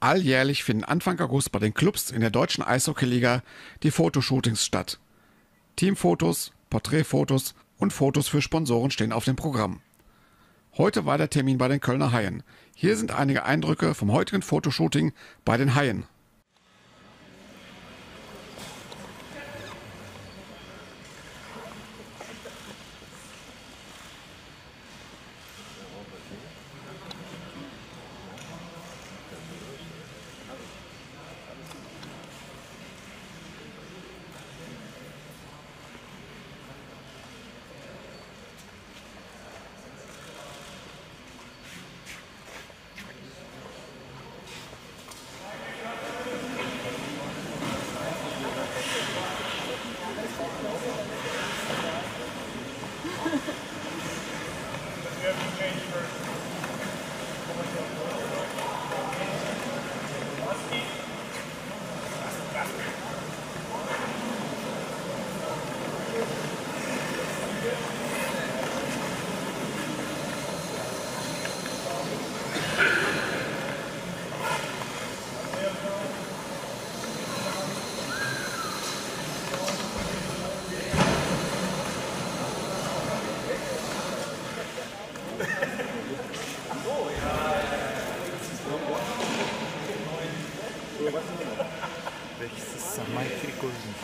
Alljährlich finden Anfang August bei den Clubs in der deutschen Eishockeyliga die Fotoshootings statt. Teamfotos, Porträtfotos und Fotos für Sponsoren stehen auf dem Programm. Heute war der Termin bei den Kölner Haien. Hier sind einige Eindrücke vom heutigen Fotoshooting bei den Haien. have to change first. Belki siz sanmayı kiri koydunuz.